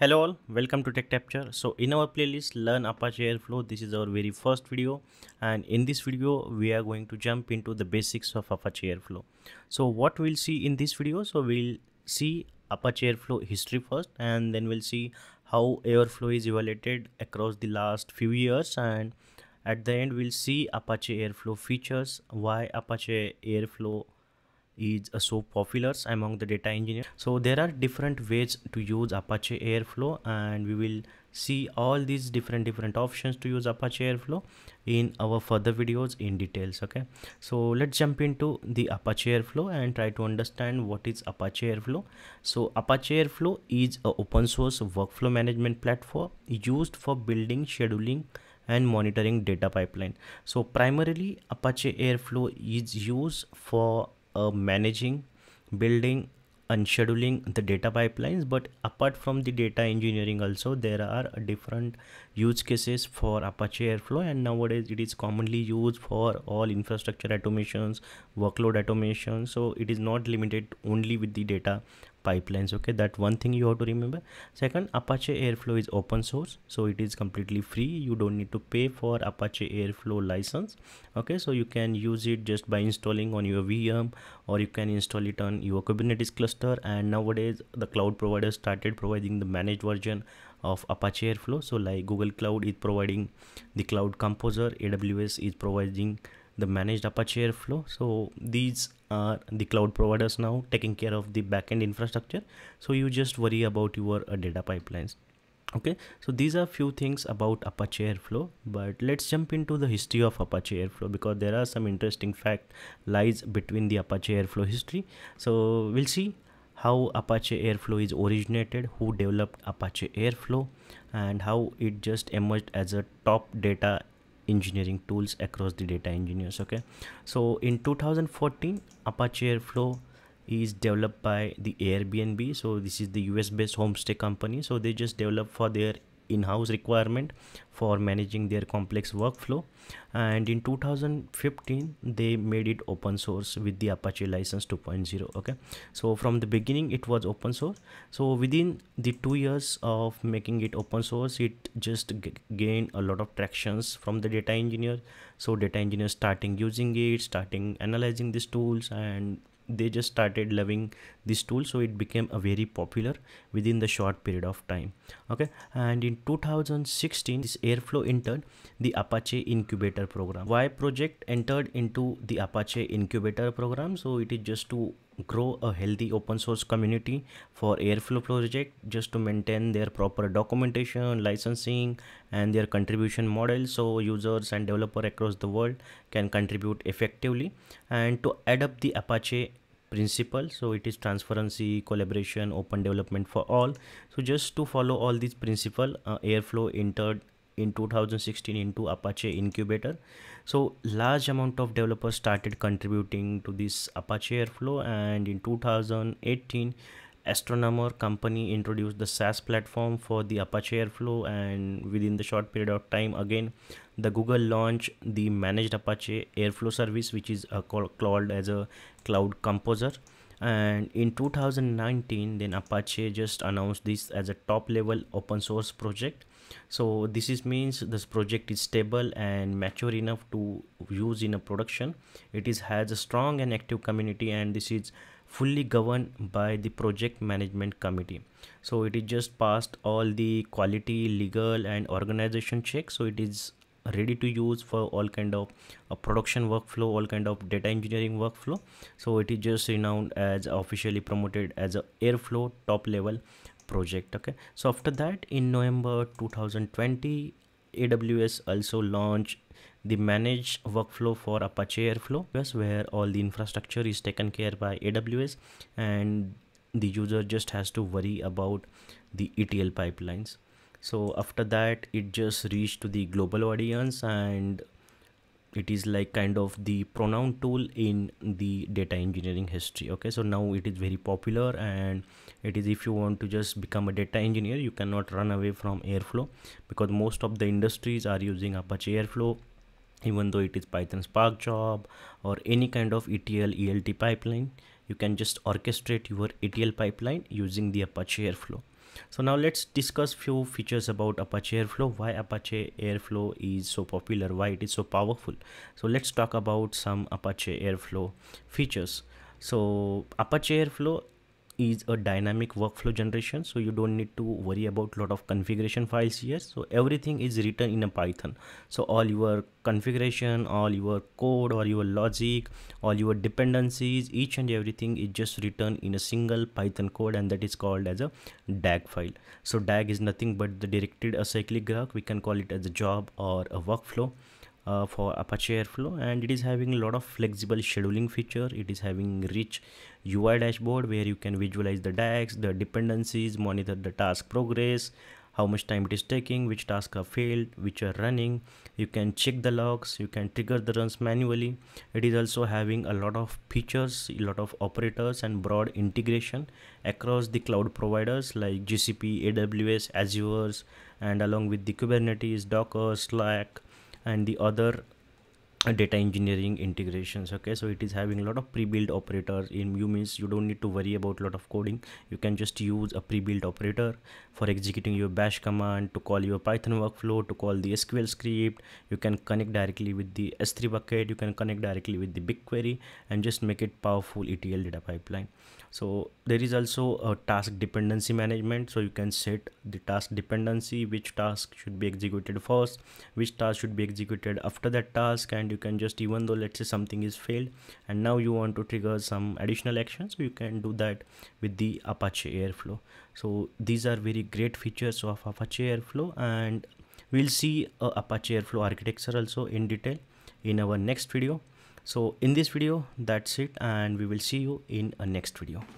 Hello all, welcome to TechTrapture. So in our playlist Learn Apache Airflow, this is our very first video and in this video we are going to jump into the basics of Apache Airflow. So what we'll see in this video, so we'll see Apache Airflow history first and then we'll see how Airflow is evaluated across the last few years and at the end we'll see Apache Airflow features, why Apache Airflow is uh, so popular among the data engineers. So there are different ways to use apache airflow and we will see all these different different options to use apache airflow in our further videos in details okay? So let's jump into the apache airflow and try to understand what is apache airflow. So apache airflow is a open source workflow management platform used for building scheduling and monitoring data pipeline. So primarily apache airflow is used for uh, managing building and scheduling the data pipelines. But apart from the data engineering also there are different use cases for apache airflow. And nowadays it is commonly used for all infrastructure automations workload automation. So it is not limited only with the data pipelines okay? That one thing you have to remember. Second apache airflow is open source so it is completely free. You don't need to pay for apache airflow license okay? So you can use it just by installing on your vm or you can install it on your kubernetes cluster. And nowadays the cloud providers started providing the managed version of apache airflow. So like google cloud is providing the cloud composer aws is providing the managed apache airflow. So these are the cloud providers now taking care of the backend infrastructure. So you just worry about your uh, data pipelines. Okay? So these are few things about apache airflow but let's jump into the history of apache airflow because there are some interesting fact lies between the apache airflow history. So we'll see how apache airflow is originated who developed apache airflow and how it just emerged as a top data engineering tools across the data engineers okay? So in 2014 apache airflow is developed by the airbnb. So this is the us based homestay company. So they just develop for their in-house requirement for managing their complex workflow. And in 2015 they made it open source with the apache license 2.0 okay? So from the beginning it was open source. So within the two years of making it open source it just gained a lot of tractions from the data engineer. So data engineers starting using it starting analyzing these tools and they just started loving this tool so it became a very popular within the short period of time okay? And in 2016 this airflow entered the apache incubator program. Why project entered into the apache incubator program so it is just to grow a healthy open source community for airflow project just to maintain their proper documentation licensing and their contribution model so users and developer across the world can contribute effectively. And to up the apache principle so it is transparency collaboration open development for all. So just to follow all these principle uh, airflow entered in 2016 into apache incubator. So large amount of developers started contributing to this apache airflow and in 2018 astronomer company introduced the saas platform for the apache airflow and within the short period of time again the google launched the managed apache airflow service which is uh, called as a cloud composer and in 2019 then apache just announced this as a top level open source project. So this is means this project is stable and mature enough to use in a production. It is has a strong and active community and this is fully governed by the project management committee. So it is just passed all the quality legal and organization checks. So it is ready to use for all kind of a production workflow all kind of data engineering workflow. So it is just renowned as officially promoted as a airflow top level project okay? So after that in november 2020 aws also launched the managed workflow for apache airflow where all the infrastructure is taken care by aws and the user just has to worry about the etl pipelines so after that it just reached to the global audience and it is like kind of the pronoun tool in the data engineering history okay? So now it is very popular and it is if you want to just become a data engineer you cannot run away from airflow because most of the industries are using apache airflow even though it is python spark job or any kind of etl elt pipeline. You can just orchestrate your etl pipeline using the apache airflow so now let's discuss few features about apache airflow. Why apache airflow is so popular? Why it is so powerful? So let's talk about some apache airflow features. So apache airflow is a dynamic workflow generation so you don't need to worry about lot of configuration files here. So everything is written in a python. So all your configuration all your code or your logic all your dependencies each and everything is just written in a single python code and that is called as a dag file. So dag is nothing but the directed acyclic graph. We can call it as a job or a workflow uh, for Apache Airflow and it is having a lot of flexible scheduling feature. It is having rich UI dashboard where you can visualize the DAGs, the dependencies, monitor the task progress, how much time it is taking, which tasks are failed, which are running. You can check the logs, you can trigger the runs manually. It is also having a lot of features, a lot of operators and broad integration across the cloud providers like GCP, AWS, Azure, and along with the Kubernetes, Docker, Slack, and the other data engineering integrations okay? So it is having a lot of pre-built operators. In you means you don't need to worry about a lot of coding. You can just use a pre-built operator for executing your bash command to call your python workflow to call the sql script. You can connect directly with the s3 bucket. You can connect directly with the bigquery and just make it powerful etl data pipeline. So there is also a task dependency management. So you can set the task dependency which task should be executed first which task should be executed after that task and you can just even though let's say something is failed and now you want to trigger some additional actions so you can do that with the apache airflow. So these are very great features of apache airflow and we'll see a apache airflow architecture also in detail in our next video. So in this video that's it and we will see you in a next video